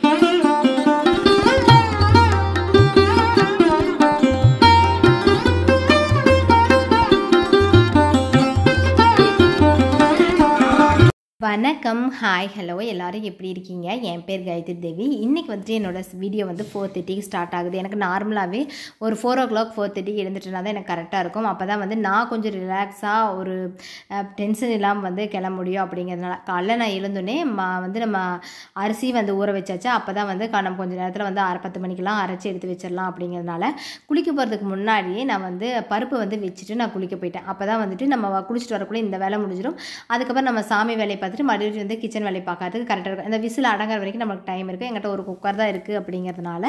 Thank you. வணக்கம் hi hello எல்லாரும் எப்படி இருக்கீங்க? என் பேர் காயத்ரி தேவி. இன்றைக்கி வந்துட்டு என்னோட வீடியோ வந்து ஃபோர் தேர்ட்டிக்கு ஸ்டார்ட் ஆகுது. எனக்கு நார்மலாகவே ஒரு ஃபோர் ஓ கிளாக் ஃபோர் தேர்ட்டிக்கு எழுந்துட்டுனா தான் எனக்கு கரெக்டாக இருக்கும். அப்போ தான் வந்து நான் கொஞ்சம் ரிலாக்ஸாக ஒரு டென்ஷன் இல்லாமல் வந்து கிளம்ப முடியும் அப்படிங்கிறதுனால. காலைல நான் எழுந்தோடனே மா வந்து நம்ம அரிசி வந்து ஊற வச்சாச்சு அப்போ தான் வந்து நம்ம கொஞ்சம் நேரத்தில் வந்து அரை பத்து மணிக்கெலாம் அரைச்சி எடுத்து வச்சிடலாம் அப்படிங்கிறதுனால குளிக்க போகிறதுக்கு முன்னாடியே நான் வந்து பருப்பு வந்து வச்சுட்டு நான் குளிக்க போயிட்டேன். அப்போ தான் வந்துட்டு நம்ம குளிச்சுட்டு வரக்குள்ளே இந்த வேலை முடிஞ்சிடும் அதுக்கப்புறம் நம்ம சாமி வேலையை பார்த்துட்டு மறுபடியும் வந்து கிச்சன் வேலையை பார்க்கறதுக்கு கரெக்டாக இருக்கும். இந்த விசில் அடங்குற வரைக்கும் நமக்கு டைம் இருக்குது எங்கிட்ட ஒரு குக்கர் தான் இருக்குது அப்படிங்கிறதுனால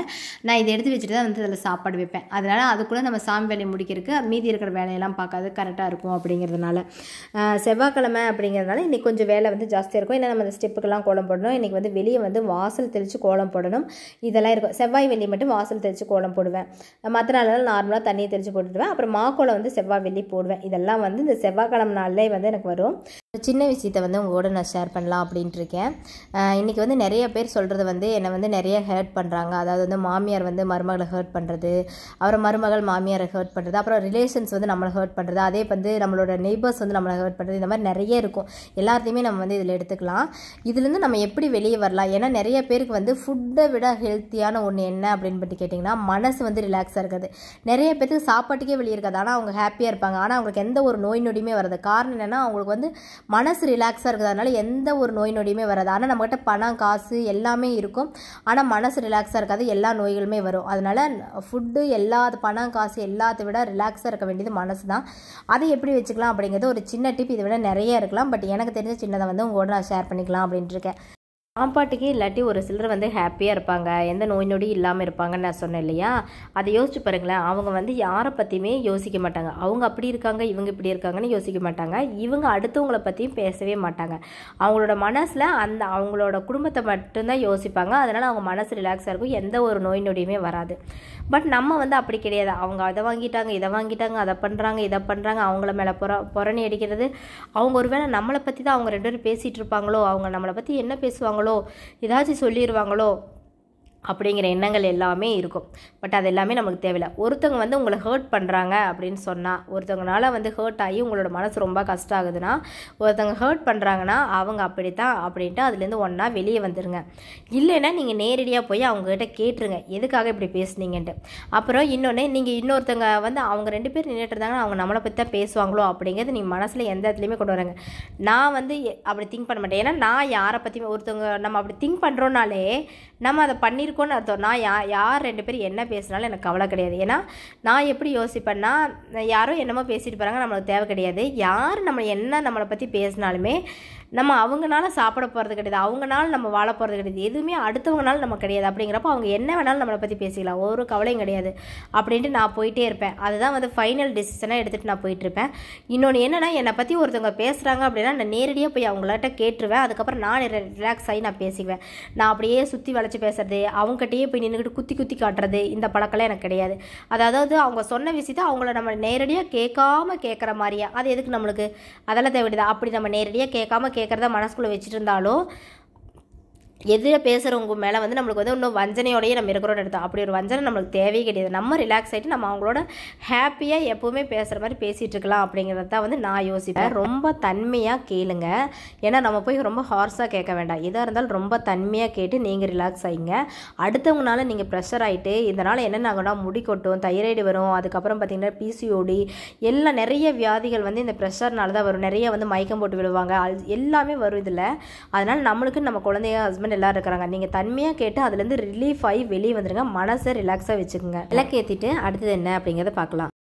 நான் இதை எடுத்து வச்சுட்டு தான் வந்து அதில் சாப்பாடு வைப்பேன். அதனால் அதுக்குள்ளே நம்ம சாமி வேலையை முடிக்கிறதுக்கு மீதி இருக்கிற வேலையெல்லாம் பார்க்காது கரெக்டாக இருக்கும் அப்படிங்கிறதுனால. செவ்வாய்க்கிழமை அப்படிங்கிறதுனால இன்றைக்கி கொஞ்சம் வேலை வந்து ஜாஸ்தியாக இருக்கும். ஏன்னா நம்ம அந்த ஸ்டெப்புக்கெல்லாம் கோலம் போடணும். இன்றைக்கி வந்து வெளியே வந்து வாசல் தெளித்து கோலம் போடணும். இதெல்லாம் இருக்கும். செவ்வாய் வெள்ளி மட்டும் வாசல் தெளித்து கோலம் போடுவேன். மற்ற நாளெல்லாம் நார்மலாக தண்ணியை தெளித்து போட்டுடுவேன். அப்புறம் மாக்கோலம் வந்து செவ்வாய் வெள்ளி போடுவேன். இதெல்லாம் வந்து இந்த செவ்வாய்க்கிழமை நாள்லேயே வந்து எனக்கு வரும். சின்ன விஷயத்தை வந்து உங்கள் கூட நான் ஷேர் பண்ணலாம் அப்படின்ட்டு இருக்கேன் இன்றைக்கி வந்து நிறைய பேர் சொல்கிறது வந்து என்னை வந்து நிறைய ஹர்ட் பண்ணுறாங்க அதாவது வந்து மாமியார் வந்து மருமகளை ஹர்ட் பண்ணுறது அப்புறம் மருமகள் மாமியாரை ஹர்ட் பண்ணுறது அப்புறம் ரிலேஷன்ஸ் வந்து நம்மளை ஹர்ட் பண்ணுறது அதே வந்து நம்மளோட நெய்பர்ஸ் வந்து நம்மளை ஹர்ட் பண்ணுறது இந்த மாதிரி நிறைய இருக்கும். எல்லாத்தையுமே நம்ம வந்து இதில் எடுத்துக்கலாம். இதுலேருந்து நம்ம எப்படி வெளியே வரலாம்? ஏன்னா நிறைய பேருக்கு வந்து ஃபுட்டை விட ஹெல்த்தியான ஒன்று என்ன அப்படின்னு பற்றி கேட்டிங்கன்னா மனசு வந்து ரிலாக்ஸாக இருக்காது. நிறைய பேருக்கு சாப்பாட்டுக்கே வெளியே இருக்காது. ஆனால் அவங்க ஹாப்பியாக இருப்பாங்க. ஆனால் அவங்களுக்கு எந்த ஒரு நோய் நொடியுமே வராது. காரணம் என்னென்னா அவங்களுக்கு வந்து மனசு ரிலாக்ஸாக இருக்கிறதுனால எந்த ஒரு நோய் நொடியுமே வராது. ஆனால் நம்மகிட்ட பணம் காசு எல்லாமே இருக்கும். ஆனால் மனசு ரிலாக்ஸாக இருக்காது. எல்லா நோய்களுமே வரும். அதனால் ஃபுட்டு எல்லா பணம் காசு எல்லாத்தை விட ரிலாக்ஸாக இருக்க வேண்டியது மனசு தான் அதை எப்படி வச்சுக்கலாம் அப்படிங்கிறது ஒரு சின்ன டிப் இதை விட நிறைய இருக்கலாம். பட் எனக்கு தெரிஞ்ச சின்னதை வந்து உங்களோட நான் ஷேர் பண்ணிக்கலாம் அப்படின்ட்டு இருக்கேன். சாப்பாட்டுக்கே இல்லாட்டி ஒரு சிலர் வந்து ஹாப்பியாக இருப்பாங்க. எந்த நோய் நொடி இல்லாமல் இருப்பாங்கன்னு நான் சொன்னேன் இல்லையா? அதை யோசிச்சு பாருங்களேன். அவங்க வந்து யாரை பற்றியுமே யோசிக்க மாட்டாங்க. அவங்க அப்படி இருக்காங்க இவங்க இப்படி இருக்காங்கன்னு யோசிக்க மாட்டாங்க. இவங்க அடுத்தவங்கள பற்றியும் பேசவே மாட்டாங்க. அவங்களோட மனசில் அந்த அவங்களோட குடும்பத்தை மட்டும்தான் யோசிப்பாங்க. அதனால் அவங்க மனசு ரிலாக்ஸாக இருக்கும். எந்த ஒரு நோய் நொடியுமே வராது. பட் நம்ம வந்து அப்படி கிடையாது. அவங்க அதை வாங்கிட்டாங்க இதை வாங்கிட்டாங்க அதை பண்ணுறாங்க இதை பண்ணுறாங்க அவங்கள மேலே புற புறணி அடிக்கிறது. அவங்க ஒருவேளை நம்மளை பற்றி தான் அவங்க ரெண்டு பேரும் பேசிகிட்டு இருப்பாங்களோ அவங்க நம்மளை பற்றி என்ன பேசுவாங்களோ ஏதாச்சும் சொல்லிடுவாங்களோ அப்படிங்கிற எண்ணங்கள் எல்லாமே இருக்கும். பட் அது எல்லாமே நமக்கு தேவையில்லை. ஒருத்தவங்க வந்து உங்களை ஹர்ட் பண்ணுறாங்க அப்படின்னு சொன்னால் ஒருத்தவங்களால வந்து ஹர்ட் ஆகி உங்களோட மனசு ரொம்ப கஷ்டம் ஆகுதுன்னா ஒருத்தவங்க ஹர்ட் பண்ணுறாங்கன்னா அவங்க அப்படித்தான் அப்படின்ட்டு அதுலேருந்து ஒன்றா வெளியே வந்துடுங்க இல்லைன்னா நீங்கள் நேரடியாக போய் அவங்ககிட்ட கேட்டுருங்க. எதுக்காக இப்படி பேசுனீங்கன்ட்டு. அப்புறம் இன்னொன்று நீங்கள் இன்னொருத்தவங்க வந்து அவங்க ரெண்டு பேர் நின்றுட்டு இருந்தாங்கன்னா அவங்க நம்மளை பற்றி தான் பேசுவாங்களோ அப்படிங்கிறது நீங்கள் மனசில் எந்த இடத்துலையுமே கொண்டு வராங்க. நான் வந்து எ- அப்படி திங்க் பண்ண மாட்டேன். ஏன்னா நான் யாரை பற்றியுமே ஒருத்தவங்க நம்ம அப்படி திங்க் பண்ணுறோனாலே நம்ம அதை பண்ணியிருக்கோன்னு அர்த்தம். நான் யா யார் ரெண்டு பேரும் என்ன பேசினாலும் எனக்கு கவலை கிடையாது. ஏன்னா நான் எப்படி யோசிப்பேன்னா யாரோ என்னமோ பேசிட்டு போகிறாங்க நம்மளுக்கு தேவை கிடையாது. யார் நம்ம என்ன நம்மளை பற்றி பேசினாலுமே நம்ம அவங்கனால சாப்பிட போகிறது கிடையாது. அவங்கனால நம்ம வாழ போகிறது கிடையாது. எதுவுமே அடுத்தவங்கனால நம்ம கிடையாது. அப்படிங்கிறப்ப அவங்க என்ன வேணாலும் நம்மளை பற்றி பேசிக்கலாம். ஒரு கவலையும் கிடையாது. அப்படின்ட்டு நான் போயிட்டே இருப்பேன். அதுதான் வந்து ஃபைனல் டெசிஷனாக எடுத்துகிட்டு நான் போயிட்டுருப்பேன் இன்னொன்று என்னென்னா என்னை பற்றி ஒருத்தவங்க பேசுகிறாங்க அப்படின்னா நான் நேரடியாக போய் அவங்கள்ட்ட கேட்டுருவேன். அதுக்கப்புறம் நான் ரிலாக்ஸ் ஆகி நான் பேசிக்குவேன். நான் அப்படியே சுற்றி வளைச்சி பேசுறது அவங்ககிட்டயே போய் நின்றுக்கிட்டு குத்தி குத்தி காட்டுறது இந்த பழக்கம்லாம் எனக்கு கிடையாது. அதாவது அவங்க சொன்ன விஷயத்த அவங்கள நம்ம நேரடியாக கேட்காம கேட்குற மாதிரியா? அது எதுக்கு நம்மளுக்கு? அதெல்லாம் தேவையில்லை. அப்படி நம்ம நேரடியாக கேட்காம கேட்குறத மனசுக்குள்ளே வச்சுட்டு இருந்தாலும் எதிர பேசுகிறவங்க மேலே வந்து நம்மளுக்கு வந்து இன்னும் வஞ்சனையோடய நம்ம இருக்கிறோம்னு எடுத்தோம் அப்படி ஒரு வஞ்சனை நம்மளுக்கு தேவையே கிடையாது. நம்ம ரிலாக்ஸ் ஆகிட்டு நம்ம அவங்களோட ஹாப்பியாக எப்போவுமே பேசுகிற மாதிரி பேசிகிட்டு இருக்கலாம் அப்படிங்கிறத தான் வந்து நான் யோசிப்பேன். ரொம்ப தன்மையாக கேளுங்க. ஏன்னா நம்ம போய் ரொம்ப ஹார்ஸாக கேட்க வேண்டாம். எதாக இருந்தாலும் ரொம்ப தன்மையாக கேட்டு நீங்கள் ரிலாக்ஸ் ஆகிங்க அடுத்தவங்கனால நீங்கள் ப்ரெஷர் ஆகிட்டு இதனால் என்னென்ன ஆகும்னா முடி கொட்டும் தைராய்டு வரும் அதுக்கப்புறம் பார்த்திங்கன்னா பிசிஓடி எல்லாம் நிறைய வியாதிகள் வந்து இந்த ப்ரெஷர்னால தான் வரும். நிறைய வந்து மயக்கம் போட்டு விழுவாங்க. எல்லாமே வரும் இதில். அதனால் நம்மளுக்கு நம்ம குழந்தைய ஹஸ்பண்ட் எல்லாரும் இருக்கிறாங்க நீங்கள் தன்மையாக கேட்டு அதுலேருந்து ரிலீஃப் ஆகி வெளியே வந்துடுங்க மனசை ரிலாக்ஸாக வச்சுக்கோங்க. விளக்கு ஏற்றிட்டு அடுத்தது என்ன அப்படிங்கிறத பார்க்கலாம்.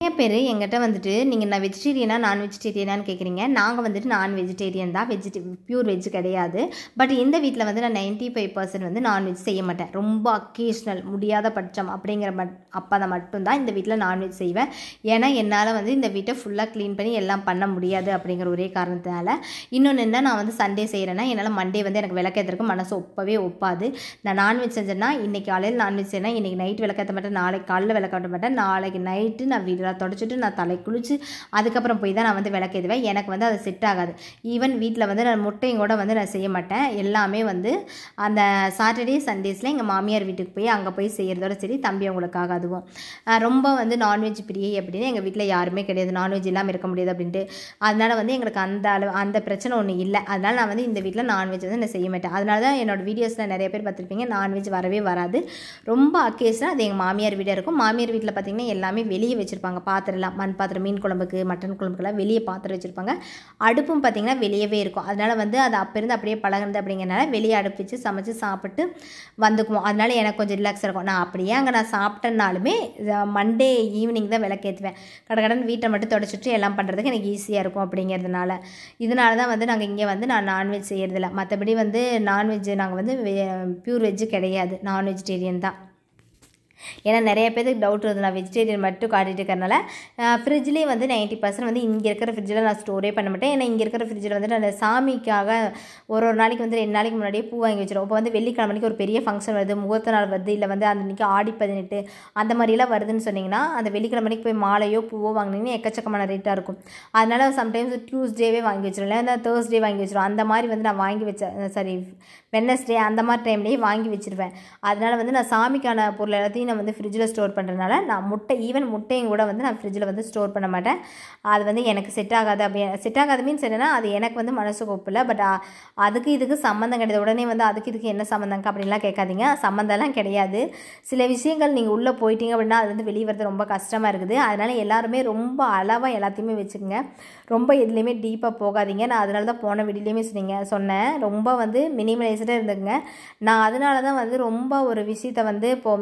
நிறைய பேர் எங்கிட்ட வந்துட்டு நீங்கள் நான் வெஜிடேரியனா நான் வெஜிடேரியனான்னு கேட்குறீங்க நாங்கள் வந்துட்டு நான் வெஜிடேரியன் தான். வெஜிடே பியூர் வெஜ் கிடையாது. பட் இந்த வீட்டில் வந்து நான் நைன்ட்டி ஃபைவ் பர்சன்ட் வந்து நான்வெஜ் செய்ய மாட்டேன். ரொம்ப அக்கேஷ்னல் முடியாத பட்சம் அப்படிங்கிற மட் அப்போ தான் மட்டும்தான் இந்த வீட்டில் நான்வெஜ் செய்வேன். ஏன்னா என்னால் வந்து இந்த வீட்டை ஃபுல்லாக க்ளீன் பண்ணி எல்லாம் பண்ண முடியாது அப்படிங்கிற ஒரே காரணத்தினால. இன்னொன்று என்ன நான் வந்து சண்டே செய்கிறேன்னா என்னால் மண்டே வந்து எனக்கு விளக்கேற்றுறதுக்கு மனசு ஒப்பவே ஒப்பாது. நான் நான்வெஜ் செஞ்சேன்னா இன்றைக்கி காலையில் நான்வெஜ் செய்யணும் இன்றைக்கி நைட் விளக்கேற்ற மாட்டேன். நாளைக்கு காலையில் விளக்காட்ட மாட்டேன். நாளைக்கு நைட்டு நான் தொடச்சிட்டு தொடச்சிட்டு நான் தலை குளித்து அதுக்கப்புறம் போய் தான் நான் வந்து விளக்கேதுவேன் எனக்கு வந்து அது செட் ஆகாது. ஈவன் வீட்டில் வந்து நான் முட்டையும் கூட வந்து நான் செய்ய மாட்டேன். எல்லாமே வந்து அந்த சாட்டர்டே சண்டேஸில் எங்கள் மாமியார் வீட்டுக்கு போய் அங்கே போய் செய்கிறதோட சரி தம்பி அவங்களுக்காக அதுவும். ரொம்ப வந்து நான்வெஜ் பிரியை அப்படின்னு எங்கள் வீட்டில் யாருமே கிடையாது. நான்வெஜ் இல்லாமல் இருக்க முடியாது அப்படின்ட்டு. அதனால் வந்து எங்களுக்கு அந்த அளவு அந்த பிரச்சனை ஒன்று இல்லை. அதனால் நான் வந்து இந்த வீட்டில் நான்வெஜ் வந்து நான் செய்ய மாட்டேன். அதனால தான் என்னோட வீடியோஸில் நிறைய பேர் பார்த்துருப்பீங்க நான்வெஜ் வரவே வராது. ரொம்ப அக்கேஷனாக அது எங்கள் மாமியார் வீடாக இருக்கும். மாமியார் வீட்டில் பார்த்தீங்கன்னா எல்லாமே வெளியே வச்சுருப்பாங்க. பாத்திரம்லாம் மண் பாத்திரம் மீன் குழம்புக்கு மட்டன் குழம்புக்கெல்லாம் வெளியே பாத்திரம் வச்சுருப்பாங்க. அடுப்பும் பார்த்திங்கன்னா வெளியவே இருக்கும். அதனால் வந்து அது அப்போ இருந்து அப்படியே பழகுனது அப்படிங்கிறனால வெளியே அடுப்பு வச்சு சமைச்சு சாப்பிட்டு வந்துக்குவோம். அதனால எனக்கு கொஞ்சம் ரிலாக்ஸாக இருக்கும். நான் அப்படியே அங்கே நான் சாப்பிட்டேனாலுமே மண்டே ஈவினிங் தான் விளக்கேற்றுவேன் கடகடன் வீட்டை மட்டும் தொடச்சிட்டு எல்லாம் பண்ணுறதுக்கு எனக்கு ஈஸியாக இருக்கும் அப்படிங்கிறதுனால. இதனால தான் வந்து நாங்கள் இங்கே வந்து நான் நான்வெஜ் செய்கிறதில்ல மற்றபடி வந்து நான்வெஜ் நாங்கள் வந்து பியூர் வெஜ்ஜு கிடையாது. நான் வெஜிடேரியன் தான். ஏன்னா நிறைய பேருக்கு டவுட் வருது. நான் வெஜிடேரியன் மட்டும் காட்டிட்டு இருக்கிறனால ஃப்ரிட்ஜ்லேயே வந்து நைன்ட்டி பர்சன்ட் வந்து இங்கே இருக்கிற ஃப்ரிட்ஜில் நான் ஸ்டோரே பண்ண மாட்டேன். ஏன்னா இங்கே இருக்கிற ஃப்ரிட்ஜில் வந்து நான் சாமிக்காக ஒரு ஒரு நாளைக்கு வந்து ரெண்டு நாளைக்கு முன்னாடியே பூ வாங்கி வச்சிடும் இப்போ வந்து வெள்ளிக்கிழமைக்கு ஒரு பெரிய ஃபங்க்ஷன் வருது. முகூர்த்த நாள் வருது. இல்லை வந்து அன்றைக்கி ஆடி பதினெட்டு அந்த மாதிரிலாம் வருதுன்னு சொன்னிங்கன்னா அந்த வெள்ளிக்கிழமைக்கு போய் மாலையோ பூவோ வாங்கினீங்கன்னா எக்கச்சக்கமான ரேட்டாக இருக்கும். அதனால் சம்டைம்ஸ் டியூஸ்டேவே வாங்கி வச்சிடும் இல்லை தேர்ஸ்டே வாங்கி வச்சிடும் அந்த மாதிரி வந்து நான் வாங்கி வச்ச சாரி வெனஸ்டே அந்த மாதிரி டைம்லேயே வாங்கி வச்சிருவேன். அதனால் வந்து நான் சாமிக்கான பொருள் எல்லாத்தையும் நான் வந்து ஃப்ரிட்ஜில் ஸ்டோர் பண்ணுறதுனால நான் முட்டை ஈவன் முட்டையும் கூட வந்து நான் ஃப்ரிட்ஜில் வந்து ஸ்டோர் பண்ண மாட்டேன். அது வந்து எனக்கு செட் ஆகாது. அப்படி செட் ஆகாது மீன்ஸ் என்னென்னா அது எனக்கு வந்து மனசுக்கு ஒப்பில்லை பட் அதுக்கு இதுக்கு சம்மந்தம் கிடையாது. உடனே வந்து அதுக்கு இதுக்கு என்ன சம்மந்தங்க அப்படின்லாம் கேட்காதீங்க. சம்மந்தம்லாம் கிடையாது. சில விஷயங்கள் நீங்கள் உள்ளே போயிட்டீங்க அப்படின்னா அது வந்து வெளியே வரது ரொம்ப கஷ்டமாக இருக்குது. அதனால் எல்லாருமே ரொம்ப அளவாக எல்லாத்தையுமே வச்சுக்கோங்க. ரொம்ப எதுலேயுமே டீப்பாக போகாதீங்க. நான் அதனால தான் போன வீடியோலையுமே சொன்னீங்க சொன்னேன். ரொம்ப வந்து மினிமலைஸ்டாக இருந்துக்குங்க. நான் அதனால தான் வந்து ரொம்ப ஒரு விஷயத்தை வந்து இப்போ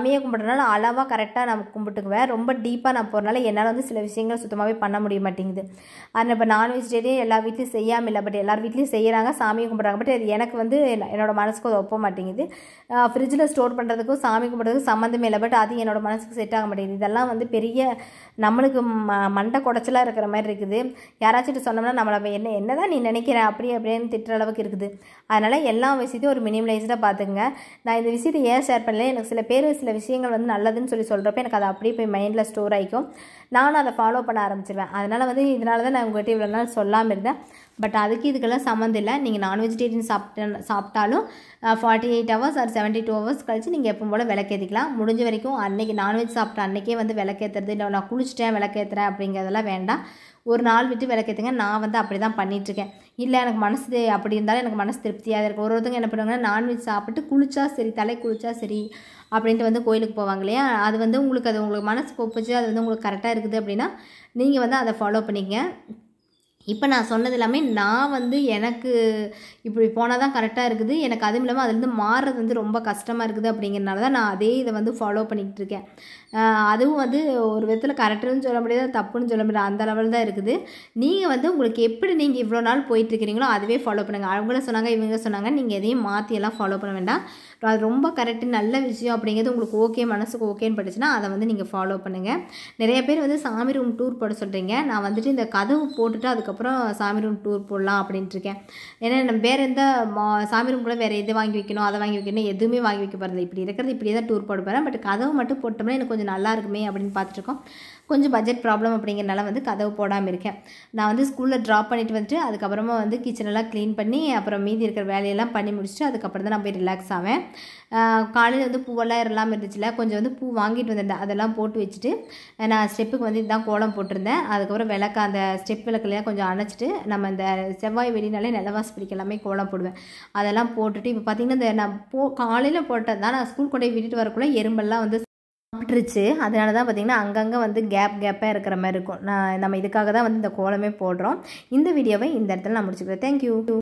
சாமியை கும்பிட்றதுனால அளவாக கரெக்டாக நான் கும்பிட்டுக்குவேன். ரொம்ப டீப்பாக நான் போகிறனால என்னால் வந்து சில விஷயங்கள் சுத்தமாகவே பண்ண முடிய மாட்டேங்குது. அதனால் இப்போ நான் வெஜிடேரியன் எல்லா வீட்லேயும் செய்யாமல் இல்லை பட் எல்லார் வீட்லேயும் செய்கிறாங்க சாமியை கும்பிட்றாங்க பட் அது எனக்கு வந்து என்னோட மனசுக்கு அது ஒப்ப மாட்டேங்குது. ஃப்ரிட்ஜில் ஸ்டோர் பண்ணுறதுக்கும் சாமி கும்பிட்றதுக்கும் சம்மந்தமே இல்லை பட் அது என்னோட மனசுக்கு செட் ஆக மாட்டேங்குது. இதெல்லாம் வந்து பெரிய நம்மளுக்கு ம மண்டை குடைச்சலாக இருக்கிற மாதிரி இருக்குது. யாராச்சும் சொன்னோம்னா நம்மளை என்ன என்ன தான் நீ நினைக்கிற அப்படி அப்படின்னு திட்டுற அளவுக்கு இருக்குது. அதனால் எல்லா விஷயத்தையும் ஒரு மினிமலைஸ்டாக பார்த்துங்க நான் இந்த விஷயத்தை ஏன் ஷேர் பண்ணல எனக்கு சில பேர் சில விஷயங்கள் வந்து நல்லதுன்னு சொல்லி சொல்கிறப்ப எனக்கு அது அப்படியே போய் மைண்டில் ஸ்டோர் ஆகிக்கும். நானும் அதை ஃபாலோ பண்ண ஆரம்பிச்சிருவேன். அதனால் வந்து இதனால தான் நான் உங்கள்கிட்ட இவ்வளோ நாள் சொல்லாமல் இருந்தேன். பட் அதுக்கு இதுக்கெல்லாம் சம்மந்தம் இல்லை. நீங்கள் நான் வெஜிடேரியன் சாப்பிட்ட சாப்பிட்டாலும் forty eight hours or seventy two hours கழிச்சு நீங்கள் எப்போ போல் விளக்கேற்றிக்கலாம் முடிஞ்ச வரைக்கும் அன்னைக்கு நான்வெஜ் சாப்பிட்ட அன்றைக்கே வந்து விளக்கேற்றுறது இல்லை நான் குளிச்சிட்டேன் விளக்கேற்றுறேன் அப்படிங்கிறதெல்லாம் வேண்டாம். ஒரு நாள் விட்டு விளக்கேற்றுங்க நான் வந்து அப்படி தான் பண்ணிகிட்ருக்கேன் இல்லை எனக்கு மனசு அப்படி இருந்தாலும் எனக்கு மனசு திருப்தியாக இருக்கும். ஒரு ஒருத்தவங்க என்ன பண்ணுவாங்கன்னா நான்வெஜ் சாப்பிட்டு குளிச்சா சரி தலை குளிச்சா சரி அப்படின்ட்டு வந்து கோயிலுக்கு போவாங்க இல்லையா? அது வந்து உங்களுக்கு அது உங்களுக்கு மனசுக்கு ஒப்பிச்சு அது வந்து உங்களுக்கு கரெக்டாக இருக்குது அப்படின்னா நீங்கள் வந்து அதை ஃபாலோ பண்ணிக்கங்க. இப்போ நான் சொன்னது எல்லாமே நான் வந்து எனக்கு இப்படி போனால் தான் கரெக்டாக இருக்குது. எனக்கு அதுவும் இல்லாமல் அதுலேருந்து மாறுறது வந்து ரொம்ப கஷ்டமாக இருக்குது அப்படிங்கிறனால தான் நான் அதே இதை வந்து ஃபாலோ பண்ணிக்கிட்டு இருக்கேன். அதுவும் வந்து ஒரு விதத்தில் கரெக்டுன்னு சொல்ல முடியாது தப்புன்னு சொல்ல முடியாது அந்த லெவல் தான் இருக்குது. நீங்கள் வந்து உங்களுக்கு எப்படி நீங்கள் இவ்வளோ நாள் போயிட்டுருக்கிறீங்களோ அதுவே ஃபாலோ பண்ணுங்கள் அவங்கள சொன்னாங்க இவங்க சொன்னாங்க நீங்கள் எதையும் மாற்றி எல்லாம் ஃபாலோ பண்ண வேண்டாம். அது ரொம்ப கரெக்டு நல்ல விஷயம் அப்படிங்கிறது உங்களுக்கு ஓகே மனசுக்கு ஓகேன்னு பட்டுச்சுன்னா அதை வந்து நீங்கள் ஃபாலோ பண்ணுங்கள் நிறைய பேர் வந்து சாமி ரூம் டூர் போட சொல்கிறீங்க நான் வந்துட்டு இந்த கதவு போட்டுட்டு அதுக்கப்புறம் சாமி ரூம் டூர் போடலாம் அப்படின்ட்டு இருக்கேன். ஏன்னா நம்ம வேறு எந்த மா சாமி ரூம் கூட வேறு எது வாங்கி வைக்கணும் அதை வாங்கி வைக்கணும் எதுவுமே வாங்கி வைக்க போகிறது இப்படி இருக்கிறது இப்படியே தான் டூர் போட போகிறேன் பட் கதவு மட்டும் போட்டோம்னா எனக்கு கொஞ்சம் நல்லா இருக்குமே அப்படின்னு பார்த்துருக்கோம் கொஞ்சம் பட்ஜெட் ப்ராப்ளம் அப்படிங்கிறனால வந்து கதவு போடாமல் இருக்கேன். நான் வந்து ஸ்கூலில் ட்ராப் பண்ணிவிட்டு வந்துட்டு அதுக்கப்புறமா வந்து கிச்சனெல்லாம் க்ளீன் பண்ணி அப்புறம் மீதி இருக்கிற வேலையெல்லாம் பண்ணி முடிச்சுட்டு அதுக்கப்புறம் தான் நான் போய் ரிலாக்ஸ் ஆவேன். காலையில் வந்து பூவெல்லாம் இல்லாமல் இருந்துச்சுல கொஞ்சம் வந்து பூ வாங்கிட்டு வந்திருந்தேன். அதெல்லாம் போட்டு வச்சுட்டு நான் ஸ்டெப்புக்கு வந்து இதுதான் கோலம் போட்டிருந்தேன். அதுக்கப்புறம் விளக்கு அந்த ஸ்டெப் விளக்குலாம் கொஞ்சம் அணைச்சிட்டு நம்ம இந்த செவ்வாய் வெளினாலே நிலவாசி பிடிக்க எல்லாமே கோலம் போடுவேன். அதெல்லாம் போட்டுட்டு இப்போ பார்த்திங்கன்னா இந்த நான் போ காலையில் போட்டது தான் நான் ஸ்கூல் கொண்டு போய் விட்டுட்டு வரக்குள்ளே எறும்பெல்லாம் வந்து சாப்பிட்ருச்சு அதனால தான் பார்த்திங்கன்னா அங்கங்கே வந்து கேப் கேப்பாக இருக்கிற மாதிரி இருக்கும். நான் நம்ம இதுக்காக தான் வந்து இந்த கோலமே போடுறோம். இந்த வீடியோவை இந்த இடத்துல நான் முடிச்சுக்கிறேன். தேங்க்யூ